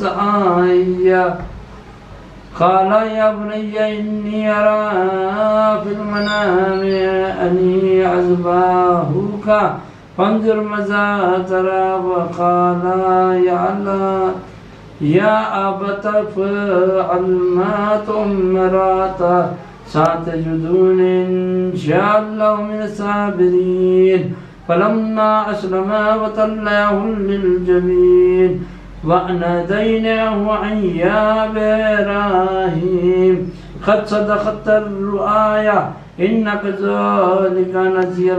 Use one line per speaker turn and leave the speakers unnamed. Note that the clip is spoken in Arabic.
سعيا قال يا بني إني أرى في المنام أني أذبحك فانظر ماذا ترى. وقال يا الله يا أبت فعل ما تؤمر ستجدون إن شاء الله من الصابرين. فلما أسلما وتلاه للجبين وأناديناه عن يا إبراهيم قد صدقت الرؤيا إنك ذلك نزي